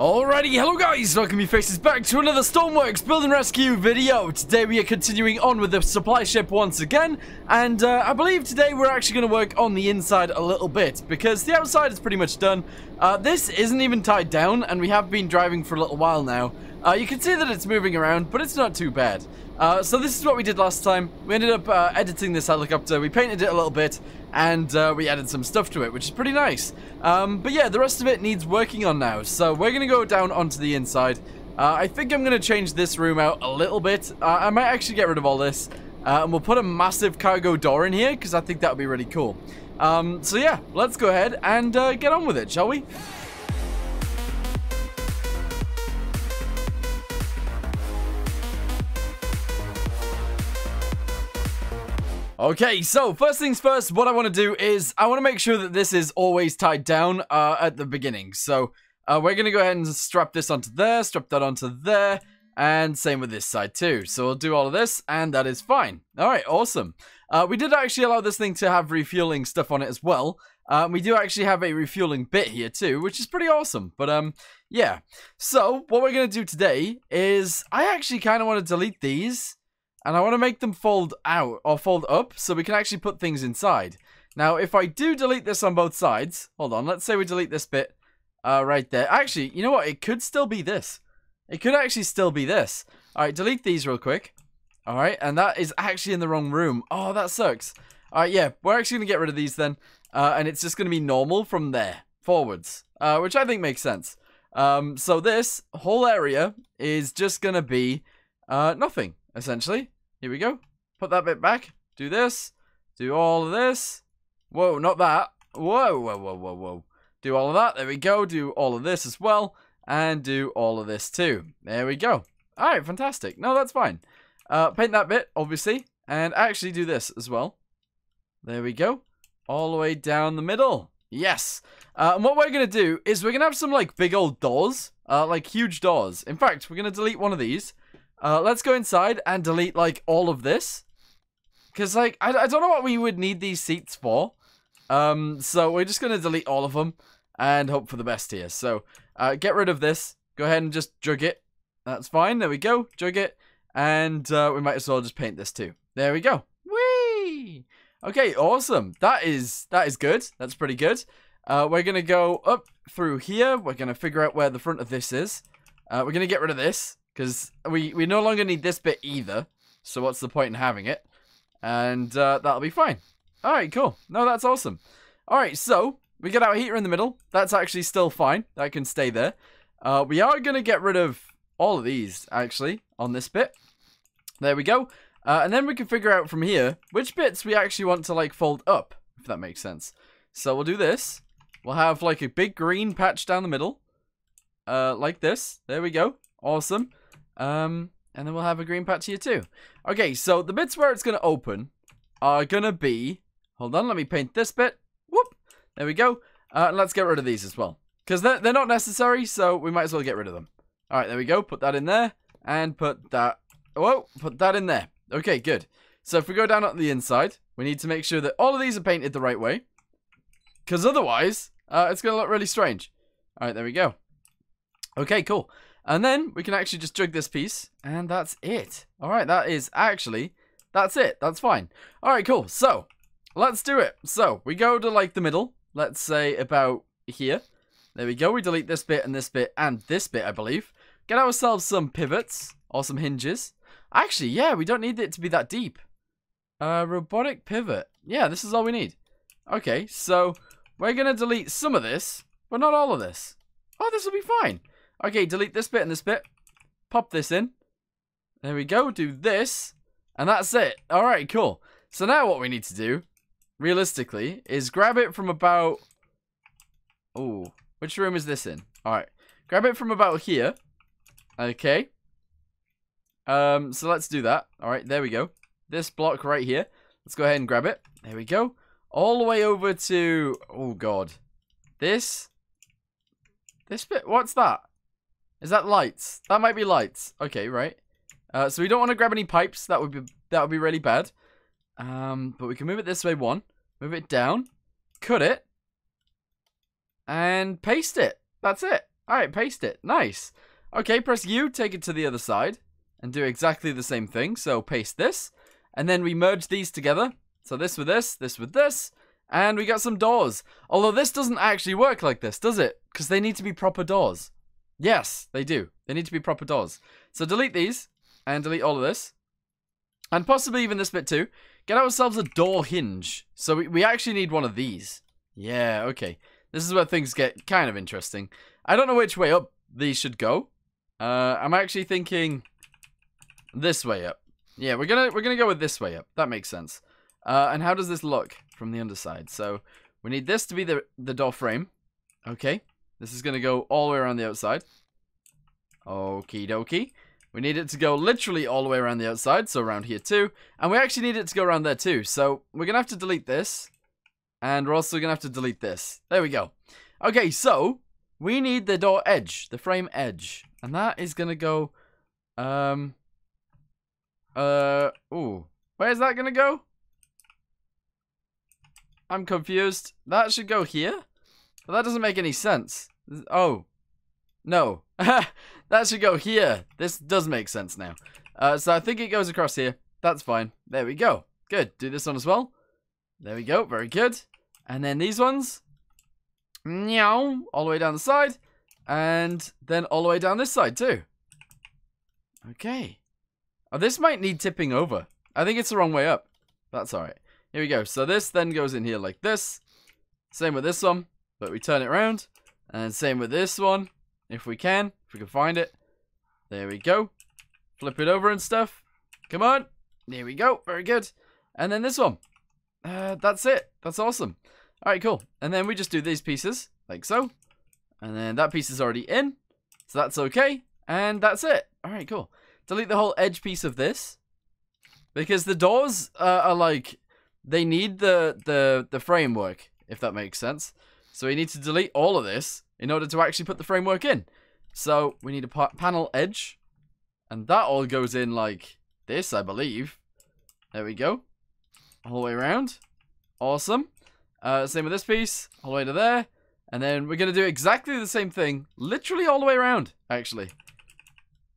Alrighty, hello guys, welcome you faces back to another Stormworks Build and Rescue video. Today we are continuing on with the supply ship once again, and uh, I believe today we're actually going to work on the inside a little bit, because the outside is pretty much done. Uh, this isn't even tied down, and we have been driving for a little while now. Uh, you can see that it's moving around, but it's not too bad. Uh, so this is what we did last time. We ended up uh, editing this helicopter, we painted it a little bit, and uh, we added some stuff to it, which is pretty nice. Um, but yeah, the rest of it needs working on now, so we're going to go down onto the inside. Uh, I think I'm going to change this room out a little bit. Uh, I might actually get rid of all this, and we'll put a massive cargo door in here, because I think that would be really cool. Um, so yeah, let's go ahead and get on with it, shall we? Okay, so first things first, what I want to do is I want to make sure that this is always tied down uh, at the beginning. So uh, we're going to go ahead and strap this onto there, strap that onto there, and same with this side too. So we'll do all of this, and that is fine. All right, awesome. Uh, we did actually allow this thing to have refueling stuff on it as well. Um, we do actually have a refueling bit here too, which is pretty awesome. But um, yeah. So what we're going to do today is I actually kind of want to delete these and I want to make them fold out or fold up so we can actually put things inside. Now, if I do delete this on both sides, hold on, let's say we delete this bit uh, right there. Actually, you know what? It could still be this. It could actually still be this. All right, delete these real quick. All right, and that is actually in the wrong room. Oh, that sucks. All right, yeah, we're actually going to get rid of these then. Uh, and it's just going to be normal from there, forwards, uh, which I think makes sense. Um, so this whole area is just going to be uh, nothing essentially. Here we go. Put that bit back. Do this. Do all of this. Whoa, not that. Whoa, whoa, whoa, whoa, whoa. Do all of that. There we go. Do all of this as well. And do all of this too. There we go. Alright, fantastic. No, that's fine. Uh, paint that bit, obviously. And actually do this as well. There we go. All the way down the middle. Yes. Uh, and what we're going to do is we're going to have some, like, big old doors. Uh, like, huge doors. In fact, we're going to delete one of these. Uh, let's go inside and delete, like, all of this. Because, like, I, I don't know what we would need these seats for. Um, so we're just going to delete all of them and hope for the best here. So, uh, get rid of this. Go ahead and just jug it. That's fine. There we go. Jug it. And uh, we might as well just paint this too. There we go. Whee! Okay, awesome. That is that is good. That's pretty good. Uh, we're going to go up through here. We're going to figure out where the front of this is. Uh, we're going to get rid of this. Because we, we no longer need this bit either. So what's the point in having it? And uh, that'll be fine. Alright, cool. No, that's awesome. Alright, so we get our heater in the middle. That's actually still fine. That can stay there. Uh, we are going to get rid of all of these, actually, on this bit. There we go. Uh, and then we can figure out from here which bits we actually want to, like, fold up, if that makes sense. So we'll do this. We'll have, like, a big green patch down the middle. Uh, like this. There we go. Awesome. Um, and then we'll have a green patch here too. Okay, so the bits where it's going to open are going to be... Hold on, let me paint this bit. Whoop. There we go. Uh, let's get rid of these as well. Because they're, they're not necessary, so we might as well get rid of them. Alright, there we go. Put that in there. And put that... Whoa, put that in there. Okay, good. So if we go down on the inside, we need to make sure that all of these are painted the right way. Because otherwise, uh, it's going to look really strange. Alright, there we go. Okay, cool. And then we can actually just jug this piece, and that's it. All right, that is actually, that's it. That's fine. All right, cool. So, let's do it. So, we go to, like, the middle. Let's say about here. There we go. We delete this bit and this bit and this bit, I believe. Get ourselves some pivots or some hinges. Actually, yeah, we don't need it to be that deep. Uh, robotic pivot. Yeah, this is all we need. Okay, so we're going to delete some of this, but not all of this. Oh, this will be fine. Okay, delete this bit and this bit. Pop this in. There we go. Do this. And that's it. Alright, cool. So now what we need to do, realistically, is grab it from about... Oh, which room is this in? Alright. Grab it from about here. Okay. Um, so let's do that. Alright, there we go. This block right here. Let's go ahead and grab it. There we go. All the way over to... Oh, God. This... This bit... What's that? Is that lights? That might be lights. Okay, right. Uh, so we don't want to grab any pipes. That would be that would be really bad. Um, but we can move it this way. One, move it down, cut it, and paste it. That's it. Alright, paste it. Nice. Okay, press U, take it to the other side, and do exactly the same thing. So paste this, and then we merge these together. So this with this, this with this, and we got some doors. Although this doesn't actually work like this, does it? Because they need to be proper doors. Yes, they do. They need to be proper doors. So delete these, and delete all of this. And possibly even this bit too. Get ourselves a door hinge. So we, we actually need one of these. Yeah, okay. This is where things get kind of interesting. I don't know which way up these should go. Uh, I'm actually thinking this way up. Yeah, we're gonna we're gonna go with this way up. That makes sense. Uh, and how does this look from the underside? So we need this to be the the door frame. Okay, this is gonna go all the way around the outside. Okie dokie. We need it to go literally all the way around the outside, so around here too. And we actually need it to go around there too. So we're gonna have to delete this. And we're also gonna have to delete this. There we go. Okay, so we need the door edge, the frame edge. And that is gonna go um uh ooh. Where's that gonna go? I'm confused. That should go here? But that doesn't make any sense. Oh. No. that should go here. This does make sense now. Uh, so I think it goes across here. That's fine. There we go. Good. Do this one as well. There we go. Very good. And then these ones. Meow. All the way down the side. And then all the way down this side too. Okay. Oh, this might need tipping over. I think it's the wrong way up. That's alright. Here we go. So this then goes in here like this. Same with this one. But we turn it around. And same with this one. If we can. If we can find it. There we go. Flip it over and stuff. Come on. There we go. Very good. And then this one. Uh, that's it. That's awesome. Alright, cool. And then we just do these pieces. Like so. And then that piece is already in. So that's okay. And that's it. Alright, cool. Delete the whole edge piece of this. Because the doors uh, are like... They need the, the, the framework, if that makes sense. So we need to delete all of this in order to actually put the framework in. So we need a pa panel edge. And that all goes in like this, I believe. There we go. All the way around. Awesome. Uh, same with this piece. All the way to there. And then we're going to do exactly the same thing. Literally all the way around, actually.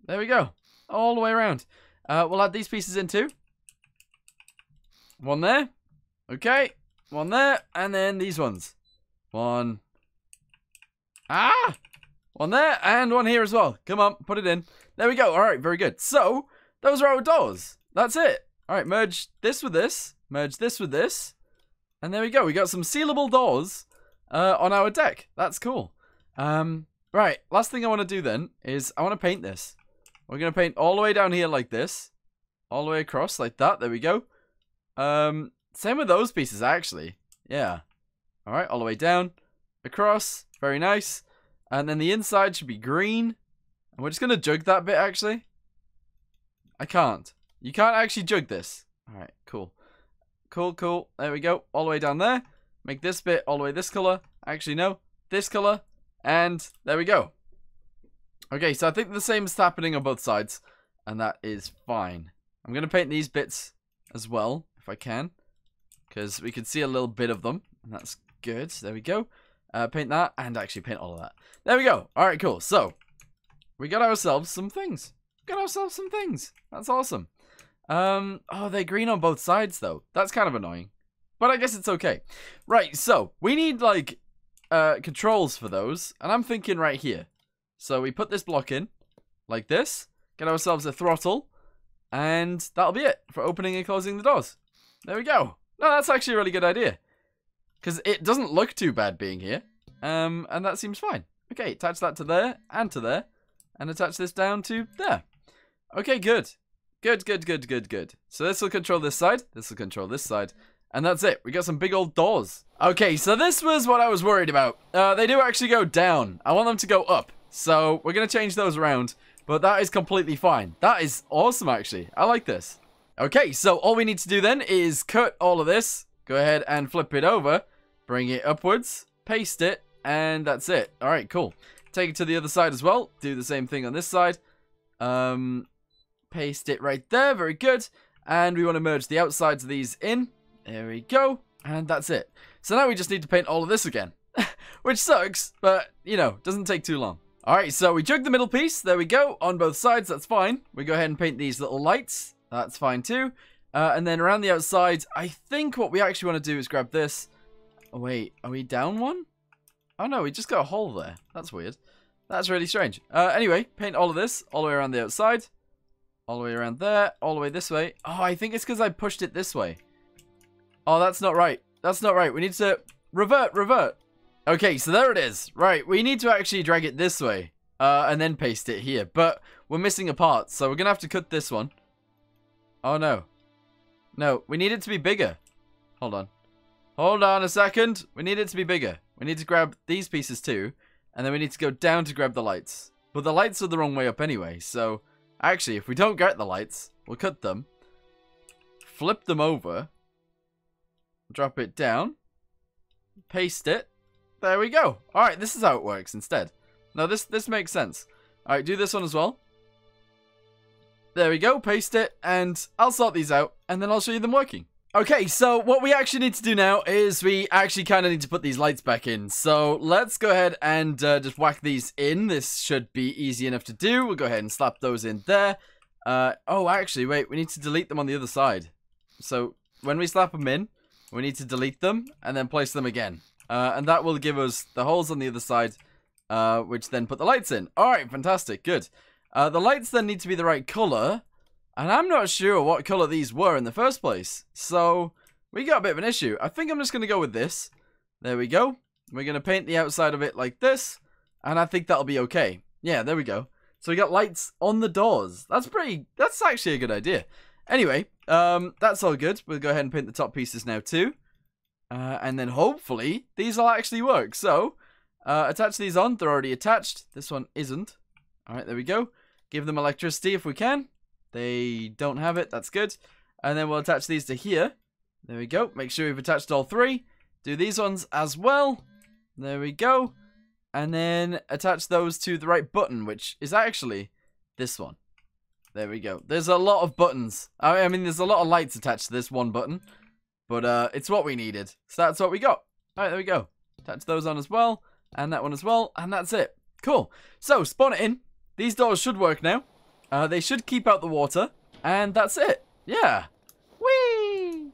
There we go. All the way around. Uh, we'll add these pieces in too. One there. Okay. One there. And then these ones. One. Ah! One there. And one here as well. Come on. Put it in. There we go. All right. Very good. So, those are our doors. That's it. All right. Merge this with this. Merge this with this. And there we go. We got some sealable doors uh, on our deck. That's cool. Um, right. Last thing I want to do then is I want to paint this. We're going to paint all the way down here like this. All the way across like that. There we go. Um, same with those pieces, actually. Yeah. All right. All the way down. Across. Very nice. And then the inside should be green. And we're just going to jug that bit, actually. I can't. You can't actually jug this. All right. Cool. Cool. There we go. All the way down there. Make this bit all the way this color. Actually, no. This color. And there we go. Okay, so I think the same is happening on both sides. And that is fine. I'm going to paint these bits as well, if I can. Because we can see a little bit of them. And that's good. There we go. Uh, paint that and actually paint all of that. There we go. All right, cool. So, we got ourselves some things. Got ourselves some things. That's awesome. Um, oh, they're green on both sides, though. That's kind of annoying. But I guess it's okay. Right, so, we need, like, uh, controls for those. And I'm thinking right here. So, we put this block in, like this. Get ourselves a throttle. And that'll be it for opening and closing the doors. There we go. No, that's actually a really good idea. Because it doesn't look too bad being here. Um, and that seems fine. Okay, attach that to there and to there. And attach this down to there. Okay, good. Good, good, good, good, good. So this will control this side, this will control this side, and that's it. We got some big old doors. Okay, so this was what I was worried about. Uh, they do actually go down. I want them to go up. So we're going to change those around, but that is completely fine. That is awesome, actually. I like this. Okay, so all we need to do then is cut all of this. Go ahead and flip it over. Bring it upwards. Paste it. And that's it. All right, cool. Take it to the other side as well. Do the same thing on this side. Um, Paste it right there. Very good. And we want to merge the outsides of these in. There we go. And that's it. So now we just need to paint all of this again. Which sucks, but, you know, doesn't take too long. Alright, so we jug the middle piece. There we go. On both sides, that's fine. We go ahead and paint these little lights. That's fine too. Uh, and then around the outside, I think what we actually want to do is grab this. Oh, wait. Are we down one? Oh, no. We just got a hole there. That's weird. That's really strange. Uh, anyway, paint all of this all the way around the outside. All the way around there. All the way this way. Oh, I think it's because I pushed it this way. Oh, that's not right. That's not right. We need to revert, revert. Okay, so there it is. Right, we need to actually drag it this way. Uh, and then paste it here. But we're missing a part, so we're going to have to cut this one. Oh, no. No, we need it to be bigger. Hold on. Hold on a second. We need it to be bigger. We need to grab these pieces too. And then we need to go down to grab the lights. But the lights are the wrong way up anyway. So, actually, if we don't get the lights, we'll cut them. Flip them over. Drop it down. Paste it. There we go. Alright, this is how it works instead. Now, this, this makes sense. Alright, do this one as well. There we go, paste it, and I'll sort these out, and then I'll show you them working. Okay, so what we actually need to do now is we actually kind of need to put these lights back in. So let's go ahead and uh, just whack these in. This should be easy enough to do. We'll go ahead and slap those in there. Uh, oh, actually, wait, we need to delete them on the other side. So when we slap them in, we need to delete them and then place them again. Uh, and that will give us the holes on the other side, uh, which then put the lights in. All right, fantastic, good. Uh, the lights then need to be the right color, and I'm not sure what color these were in the first place. So, we got a bit of an issue. I think I'm just going to go with this. There we go. We're going to paint the outside of it like this, and I think that'll be okay. Yeah, there we go. So we got lights on the doors. That's pretty, that's actually a good idea. Anyway, um, that's all good. We'll go ahead and paint the top pieces now too. Uh, and then hopefully these will actually work. So, uh, attach these on. They're already attached. This one isn't. All right, there we go. Give them electricity if we can. They don't have it. That's good. And then we'll attach these to here. There we go. Make sure we've attached all three. Do these ones as well. There we go. And then attach those to the right button, which is actually this one. There we go. There's a lot of buttons. I mean, there's a lot of lights attached to this one button. But uh, it's what we needed. So that's what we got. All right, there we go. Attach those on as well. And that one as well. And that's it. Cool. So, spawn it in. These doors should work now. Uh, they should keep out the water. And that's it. Yeah. Whee!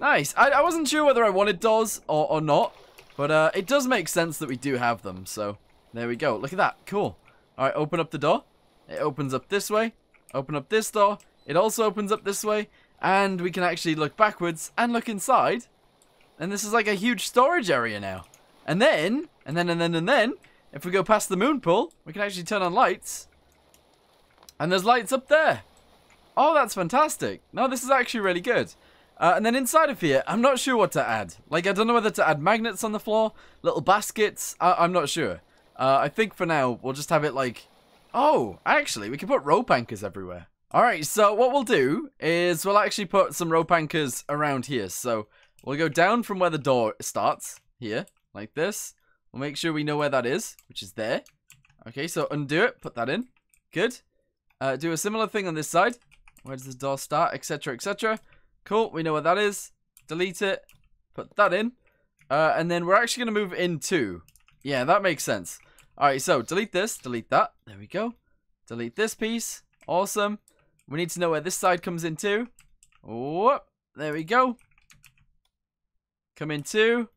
Nice. I, I wasn't sure whether I wanted doors or, or not. But uh, it does make sense that we do have them. So there we go. Look at that. Cool. All right, open up the door. It opens up this way. Open up this door. It also opens up this way. And we can actually look backwards and look inside. And this is like a huge storage area now. And then, and then, and then, and then, if we go past the moon pool, we can actually turn on lights. And there's lights up there. Oh, that's fantastic. No, this is actually really good. Uh, and then inside of here, I'm not sure what to add. Like, I don't know whether to add magnets on the floor, little baskets. I am not sure. Uh, I think for now, we'll just have it like... Oh, actually, we can put rope anchors everywhere. Alright, so what we'll do is we'll actually put some rope anchors around here. So we'll go down from where the door starts, here, like this. We'll make sure we know where that is, which is there. Okay, so undo it, put that in. Good. Uh, do a similar thing on this side. Where does the door start, etc., etc. Cool, we know where that is. Delete it, put that in. Uh, and then we're actually going to move in too. Yeah, that makes sense. Alright, so delete this, delete that. There we go. Delete this piece. Awesome. We need to know where this side comes in too. Whoop. There we go. Come in too.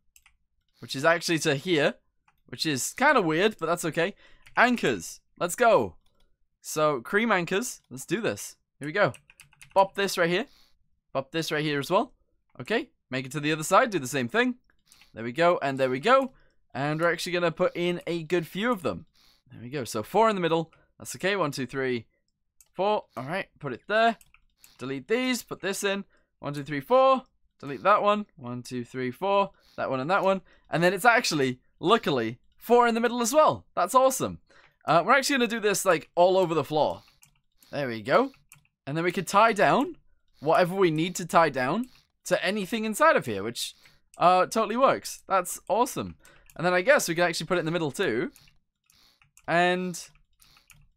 Which is actually to here. Which is kind of weird, but that's okay. Anchors. Let's go. So, cream anchors. Let's do this. Here we go. Pop this right here. Pop this right here as well. Okay. Make it to the other side. Do the same thing. There we go. And there we go. And we're actually going to put in a good few of them. There we go. So, four in the middle. That's okay. One, two, three, four. All right. Put it there. Delete these. Put this in. One, two, three, four. Delete that one. One, two, three, four. That one and that one. And then it's actually, luckily, four in the middle as well. That's awesome. Uh, we're actually going to do this, like, all over the floor. There we go. And then we could tie down whatever we need to tie down to anything inside of here, which uh, totally works. That's awesome. And then I guess we can actually put it in the middle too. And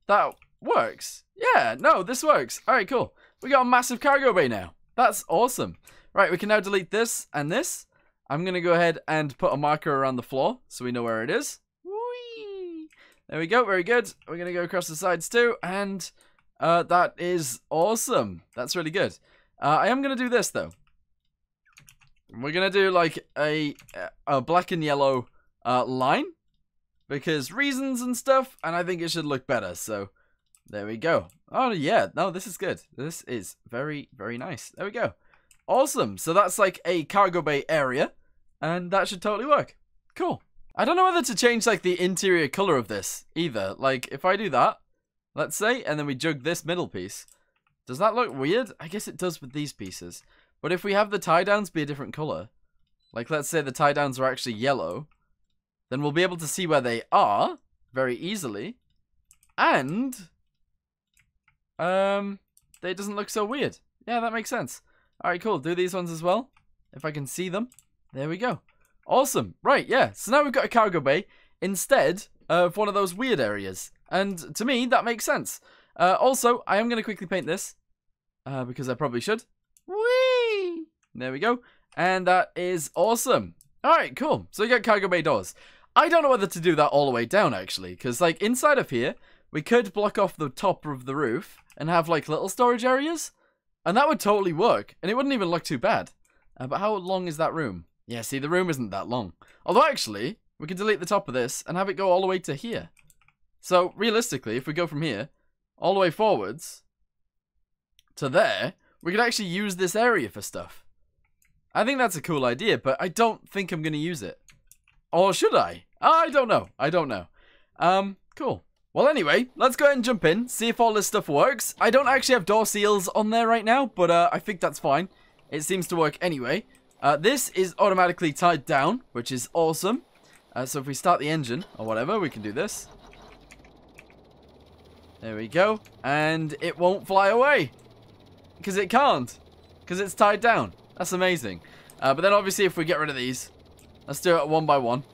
that works. Yeah, no, this works. All right, cool. We got a massive cargo bay now. That's awesome. Right, we can now delete this and this. I'm going to go ahead and put a marker around the floor so we know where it is. There we go. Very good. We're going to go across the sides too. And uh, that is awesome. That's really good. Uh, I am going to do this, though. We're going to do, like, a, a black and yellow uh, line. Because reasons and stuff. And I think it should look better. So, there we go. Oh, yeah. No, this is good. This is very, very nice. There we go. Awesome. So that's like a cargo bay area. And that should totally work. Cool. I don't know whether to change like the interior color of this either. Like if I do that, let's say, and then we jug this middle piece. Does that look weird? I guess it does with these pieces. But if we have the tie downs be a different color, like let's say the tie downs are actually yellow, then we'll be able to see where they are very easily. And um it doesn't look so weird. Yeah, that makes sense. Alright, cool. Do these ones as well. If I can see them. There we go. Awesome. Right, yeah. So now we've got a cargo bay instead of one of those weird areas. And to me, that makes sense. Uh, also, I am going to quickly paint this. Uh, because I probably should. Whee! There we go. And that is awesome. Alright, cool. So we got cargo bay doors. I don't know whether to do that all the way down, actually. Because, like, inside of here, we could block off the top of the roof and have, like, little storage areas. And that would totally work. And it wouldn't even look too bad. Uh, but how long is that room? Yeah, see, the room isn't that long. Although, actually, we could delete the top of this and have it go all the way to here. So, realistically, if we go from here, all the way forwards, to there, we could actually use this area for stuff. I think that's a cool idea, but I don't think I'm going to use it. Or should I? I don't know. I don't know. Um, cool. Well, anyway, let's go ahead and jump in, see if all this stuff works. I don't actually have door seals on there right now, but uh, I think that's fine. It seems to work anyway. Uh, this is automatically tied down, which is awesome. Uh, so if we start the engine, or whatever, we can do this. There we go. And it won't fly away. Because it can't. Because it's tied down. That's amazing. Uh, but then obviously if we get rid of these, let's do it one by one.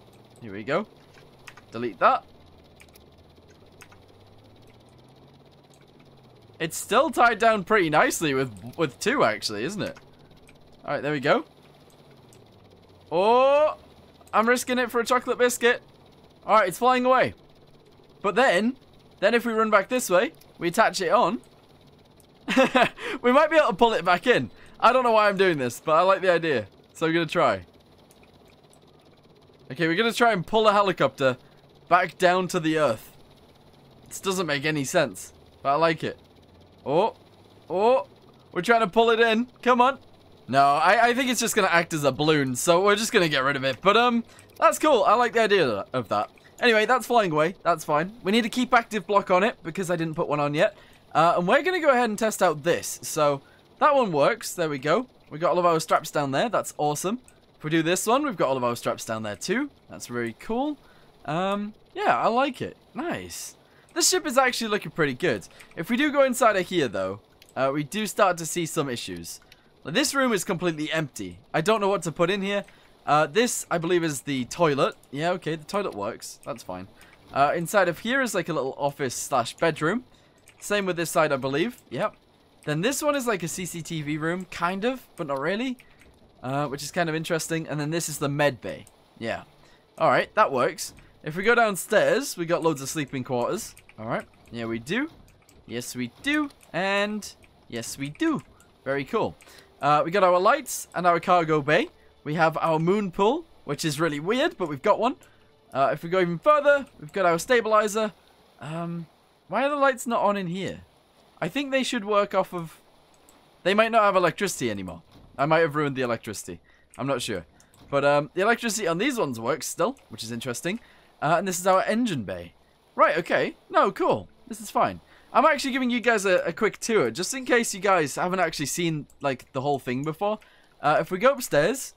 Here we go. Delete that. It's still tied down pretty nicely with, with two, actually, isn't it? Alright, there we go. Oh, I'm risking it for a chocolate biscuit. Alright, it's flying away. But then, then if we run back this way, we attach it on. we might be able to pull it back in. I don't know why I'm doing this, but I like the idea. So I'm going to try. Okay, we're going to try and pull a helicopter back down to the earth. This doesn't make any sense, but I like it. Oh, oh, we're trying to pull it in. Come on. No, I, I think it's just going to act as a balloon, so we're just going to get rid of it. But, um, that's cool. I like the idea of that. Anyway, that's flying away. That's fine. We need to keep active block on it because I didn't put one on yet. Uh, and we're going to go ahead and test out this. So, that one works. There we go. We got all of our straps down there. That's awesome. If we do this one, we've got all of our straps down there too. That's very cool. Um, yeah, I like it. Nice. This ship is actually looking pretty good. If we do go inside of here, though, uh, we do start to see some issues. This room is completely empty. I don't know what to put in here. Uh, this, I believe, is the toilet. Yeah, okay, the toilet works. That's fine. Uh, inside of here is like a little office slash bedroom. Same with this side, I believe. Yep. Then this one is like a CCTV room, kind of, but not really. Uh, which is kind of interesting. And then this is the med bay. Yeah. Alright, that works. If we go downstairs, we got loads of sleeping quarters. Alright. Yeah, we do. Yes, we do. And yes, we do. Very cool. Uh, we got our lights and our cargo bay. We have our moon pool, which is really weird, but we've got one. Uh, if we go even further, we've got our stabilizer. Um, why are the lights not on in here? I think they should work off of... They might not have electricity anymore. I might have ruined the electricity. I'm not sure. But um, the electricity on these ones works still, which is interesting. Uh, and this is our engine bay. Right, okay. No, cool. This is fine. I'm actually giving you guys a, a, quick tour, just in case you guys haven't actually seen, like, the whole thing before. Uh, if we go upstairs,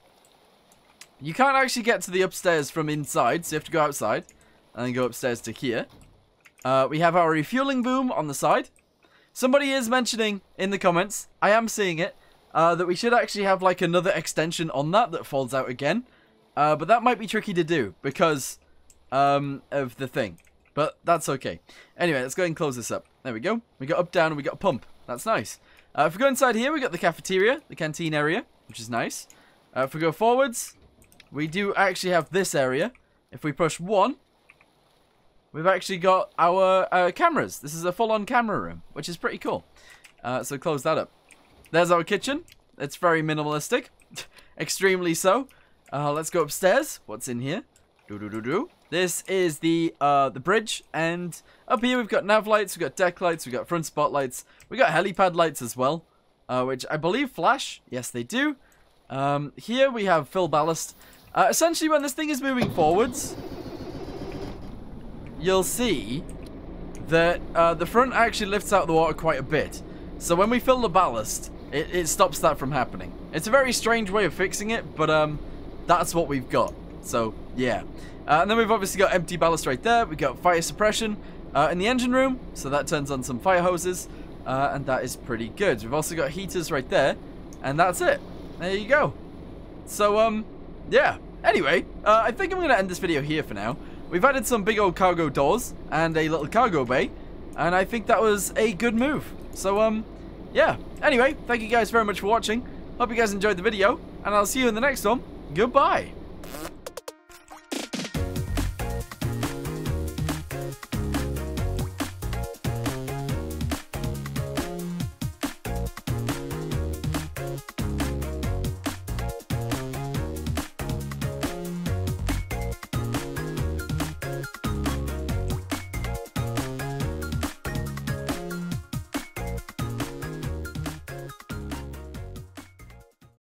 you can't actually get to the upstairs from inside, so you have to go outside, and then go upstairs to here. Uh, we have our refueling boom on the side. Somebody is mentioning in the comments, I am seeing it, uh, that we should actually have, like, another extension on that that folds out again. Uh, but that might be tricky to do, because um, of the thing. But that's okay. Anyway, let's go and close this up. There we go. We got up, down, and we got a pump. That's nice. Uh, if we go inside here, we got the cafeteria, the canteen area, which is nice. Uh, if we go forwards, we do actually have this area. If we push one, we've actually got our uh, cameras. This is a full-on camera room, which is pretty cool. Uh, so close that up. There's our kitchen. It's very minimalistic. Extremely so. Uh, let's go upstairs. What's in here? Do do do do. This is the uh, the bridge, and up here we've got nav lights, we've got deck lights, we've got front spotlights, we've got helipad lights as well, uh, which I believe flash. Yes, they do. Um, here we have fill ballast. Uh, essentially, when this thing is moving forwards, you'll see that uh, the front actually lifts out the water quite a bit. So when we fill the ballast, it, it stops that from happening. It's a very strange way of fixing it, but um, that's what we've got. So, yeah. Uh, and then we've obviously got empty ballast right there. We've got fire suppression uh, in the engine room, so that turns on some fire hoses, uh, and that is pretty good. We've also got heaters right there, and that's it. There you go. So, um, yeah. Anyway, uh, I think I'm going to end this video here for now. We've added some big old cargo doors and a little cargo bay, and I think that was a good move. So, um, yeah. Anyway, thank you guys very much for watching. Hope you guys enjoyed the video, and I'll see you in the next one. Goodbye.